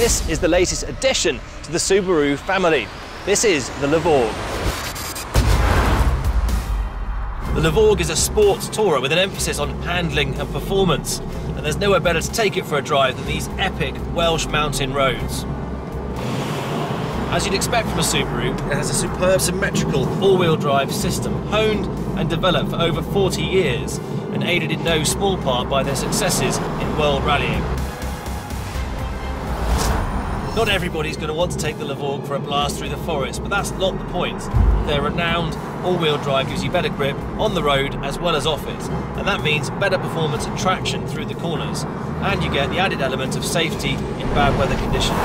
This is the latest addition to the Subaru family. This is the Levorg. The Levorg is a sports tourer with an emphasis on handling and performance, and there's nowhere better to take it for a drive than these epic Welsh mountain roads. As you'd expect from a Subaru, it has a superb symmetrical all-wheel drive system, honed and developed for over 40 years, and aided in no small part by their successes in world rallying. Not everybody's going to want to take the Levorg for a blast through the forest, but that's not the point. Their renowned all-wheel drive gives you better grip on the road as well as off it, and that means better performance and traction through the corners, and you get the added element of safety in bad weather conditions.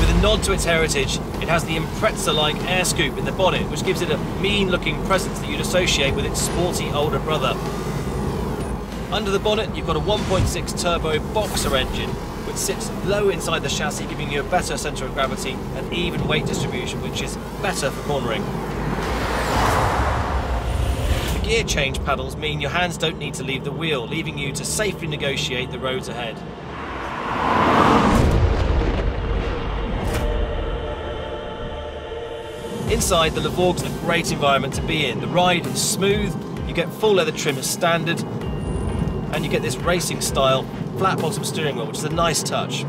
With a nod to its heritage, it has the Impreza-like air scoop in the bonnet, which gives it a mean-looking presence that you'd associate with its sporty older brother. Under the bonnet, you've got a 1.6 turbo boxer engine, which sits low inside the chassis, giving you a better centre of gravity and even weight distribution, which is better for cornering. The gear change paddles mean your hands don't need to leave the wheel, leaving you to safely negotiate the roads ahead. Inside, the Levorg's a great environment to be in. The ride is smooth, you get full leather trim as standard, and you get this racing style flat bottom steering wheel, which is a nice touch.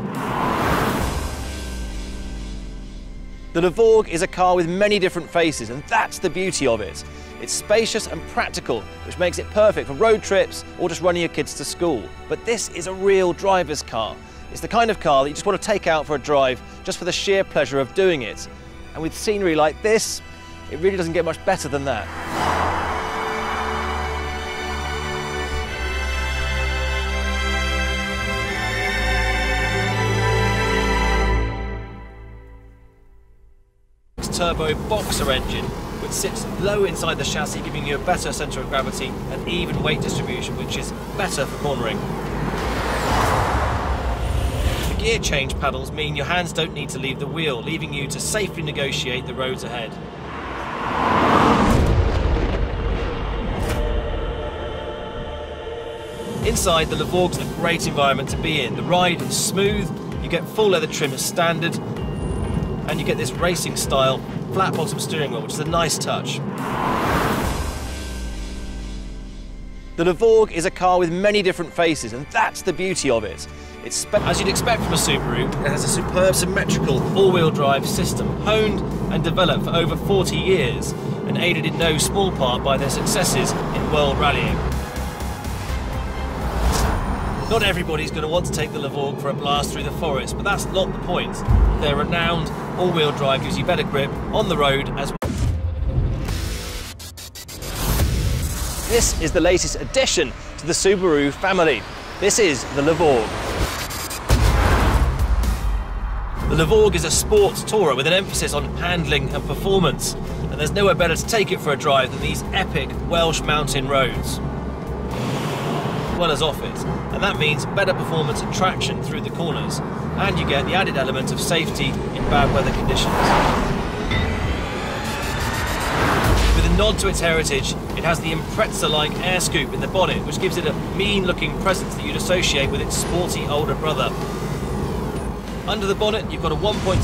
The Levorg is a car with many different faces, and that's the beauty of it. It's spacious and practical, which makes it perfect for road trips or just running your kids to school. But this is a real driver's car. It's the kind of car that you just want to take out for a drive just for the sheer pleasure of doing it. And with scenery like this, it really doesn't get much better than that. Turbo boxer engine which sits low inside the chassis giving you a better centre of gravity and even weight distribution which is better for cornering. The gear change paddles mean your hands don't need to leave the wheel leaving you to safely negotiate the roads ahead. Inside, the Levorg's a great environment to be in. The ride is smooth, you get full leather trim as standard, and you get this racing style flat bottom steering wheel, which is a nice touch. The Levorg is a car with many different faces, and that's the beauty of it. It's As you'd expect from a Subaru, it has a superb symmetrical all-wheel drive system, honed and developed for over 40 years, and aided in no small part by their successes in world rallying. Not everybody's going to want to take the Levorg for a blast through the forest, but that's not the point. Their renowned all-wheel drive gives you better grip on the road as well. This is the latest addition to the Subaru family. This is the Levorg. The Levorg is a sports tourer with an emphasis on handling and performance, and there's nowhere better to take it for a drive than these epic Welsh mountain roads well as off it, and that means better performance and traction through the corners, and you get the added element of safety in bad weather conditions. With a nod to its heritage, it has the Impreza-like air scoop in the bonnet, which gives it a mean-looking presence that you'd associate with its sporty older brother. Under the bonnet, you've got a 1.6